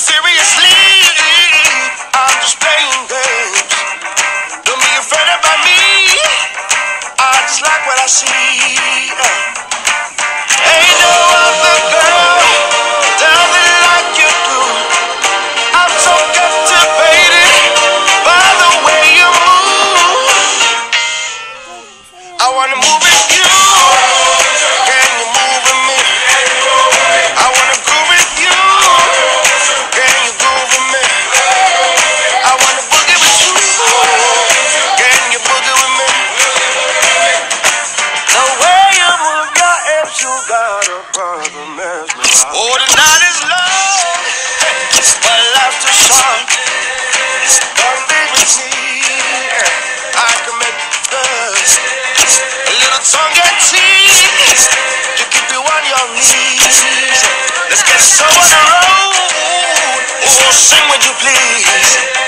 seriously. I'm just playing games. Don't be offended by me. I just like what I see. Ain't no other girl does it like you do. I'm so captivated by the way you move. I wanna move got a brother mesmerized. Oh, the night is long, but life's too short. Be with me. I can make you buzz. A little tongue and tease to keep you on your knees. Let's get so on the road. Oh, sing would you please?